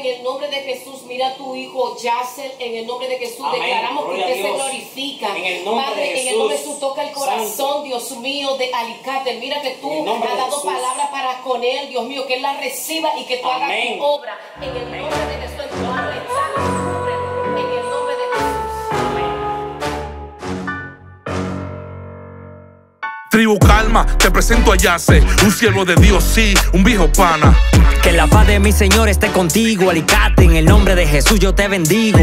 en el nombre de Jesús, mira a tu hijo Yacel, en el nombre de Jesús, Amén. declaramos que Gloria usted a se glorifica. En el nombre Padre, de en el Jesús. nombre de Jesús, toca el corazón, Santo. Dios mío, de Alicate. Mira que tú has dado Jesús. palabra para con él, Dios mío, que él la reciba y que tú hagas Amén. tu obra. En el nombre de Jesús, Tribu Calma, te presento a Yace, un siervo de Dios, sí, un viejo pana. Que la paz de mi Señor esté contigo, Alicate, en el nombre de Jesús yo te bendigo.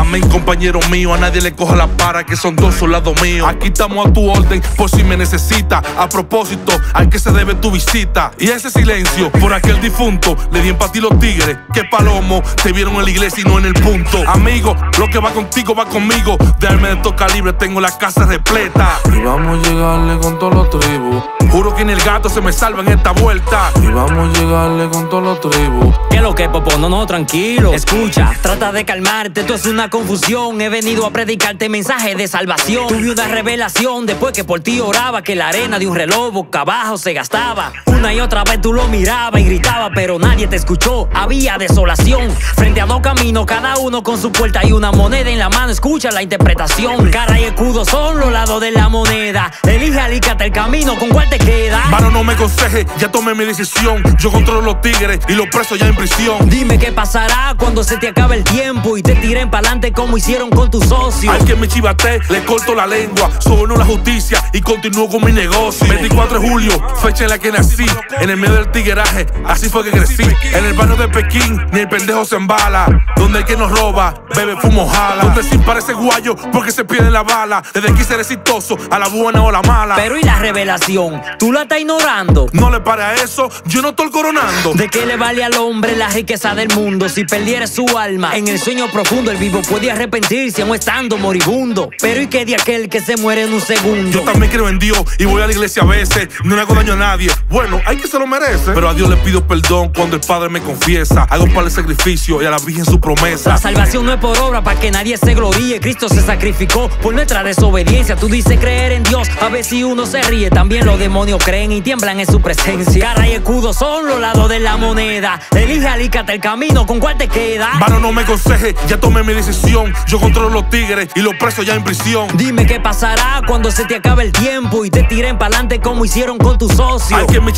Amén, compañero mío, a nadie le coja la para, que son dos soldados míos. Aquí estamos a tu orden, por si me necesita. A propósito, al que se debe tu visita. Y a ese silencio, por aquel difunto, le di empatía a los tigres. Que palomo, te vieron en la iglesia y no en el punto. Amigo, lo que va contigo va conmigo. De armas de estos calibres tengo la casa repleta. Y vamos a llegarle con todos los tribus. Juro que ni el gato se me salva en esta vuelta. Y vamos a llegarle con todos los tribus. Que lo que, Popo, no, no, tranquilo. Escucha, trata de calmarte, esto es una confusión. He venido a predicarte mensaje de salvación. Tuve una revelación después que por ti oraba que la arena de un reloj boca abajo se gastaba. Una y otra vez tú lo mirabas y gritaba, pero nadie te escuchó. Había desolación. Frente a dos caminos, cada uno con su puerta y una moneda en la mano. Escucha la interpretación. Cara y escudo son los lados de la moneda. Elige alícate el camino, ¿con cuál te queda? Mano, no me aconseje, ya tomé mi decisión. Yo controlo los tigres y los presos ya en prisión. Dime qué pasará cuando se te acabe el tiempo y te tiren pa'lante como hicieron con tu socio. Al que me chivate, le corto la lengua. Soborno la justicia y continúo con mi negocio. 24 de julio, fecha en la que nací. En el medio del tigueraje, así fue que crecí. En el barrio de Pekín, ni el pendejo se embala. Donde el que nos roba, bebe, fumo, jala. Donde sin parece guayo, porque se pierde la bala. Desde aquí ser exitoso, a la buena o la mala. Pero y la revelación, tú la estás ignorando. no le para eso, yo no estoy coronando. ¿De qué le vale al hombre la riqueza del mundo si perdiera su alma? En el sueño profundo el vivo puede arrepentirse aún estando moribundo. Pero ¿y qué de aquel que se muere en un segundo? Yo también creo en Dios y voy a la iglesia a veces. No le hago daño a nadie. Bueno, hay que se lo merece. Pero a Dios le pido perdón cuando el Padre me confiesa. Hago para el sacrificio y a la Virgen su promesa. La salvación no es por obra para que nadie se gloríe. Cristo se sacrificó por nuestra desobediencia. Tú dices creer en Dios, a ver si uno se ríe. También los demonios creen y tiemblan en su presencia. Cara y escudo son los lados de la moneda. Elige alícate el camino, ¿con cuál te queda? Mano, no me aconseje, ya tomé mi decisión. Yo controlo los tigres y los presos ya en prisión. Dime qué pasará cuando se te acabe el tiempo y te tiren pa'lante como hicieron con tu socio. Al que me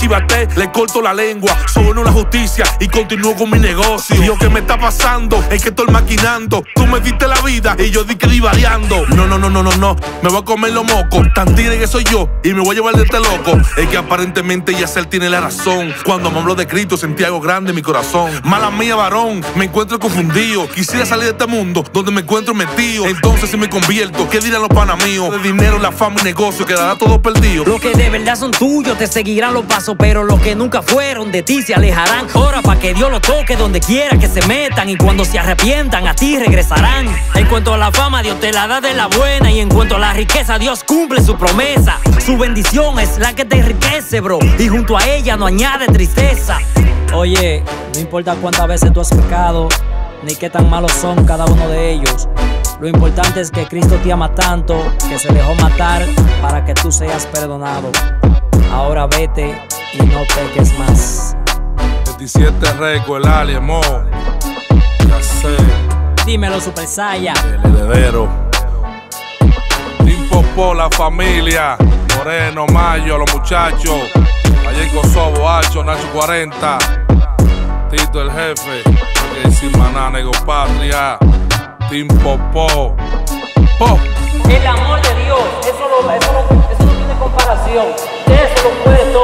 le corto la lengua. Soborno la justicia y continúo con mi negocio. Y lo que me está pasando es que estoy maquinando. Tú me diste la vida y yo di que divariando. No, no, no, no, no, no. Me voy a comer los mocos. Tan tigre que soy yo y me voy a llevar de este loco. Es que aparentemente Yacel tiene la razón. Cuando me habló de Cristo sentí algo grande en mi corazón. Mala mía, varón, me encuentro confundido. Quisiera salir de este mundo donde me encuentro metido. Entonces si me convierto, ¿qué dirán los panas míos? De dinero, la fama y negocio, quedará todo perdido. Los que de verdad son tuyos te seguirán los pasos, pero los que nunca fueron de ti se alejarán. Ahora para que Dios los toque donde quiera que se metan y cuando se arrepientan a ti regresarán. En cuanto a la fama, Dios te la da de la buena y en cuanto a la riqueza, Dios cumple su promesa. Su bendición es la que te enriquece, bro, y junto a ella no añade tristeza. Oye, no importa cuántas veces tú has pecado, ni qué tan malos son cada uno de ellos. Lo importante es que Cristo te ama tanto que se dejó matar para que tú seas perdonado. Ahora vete y no peques más. 27 Record, el alien, mo. Ya sé. Dímelo, Super Saya. El heredero. Impopó, la familia. Moreno, Mayo, los muchachos. Ayer Kosovo, Hacho, Nacho 40. Tito el jefe. Que sin maná, nego patria. Team Popó. Pop. El amor de Dios, eso, lo, eso, lo, eso no tiene comparación. Eso lo puede todo.